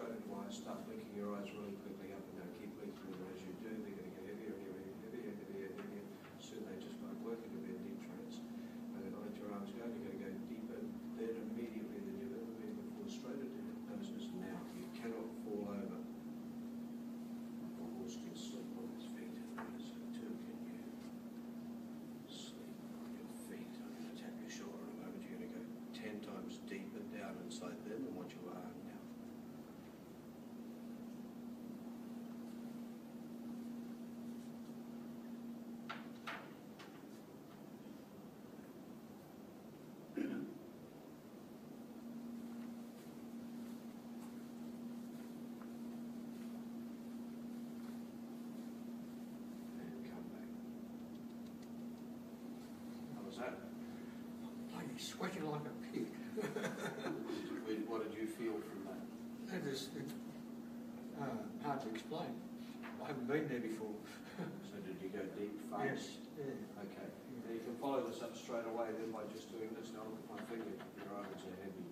Australian wise, start blinking your eyes really quickly up that? Bloody sweating like a pig. What did you feel from that? It is, it's, uh, hard to explain. I haven't been there before. So did you go deep, fast? Yes, yeah. Okay. Now you can follow this up straight away then by just doing this. Now look at my finger. Your eyes are heavy,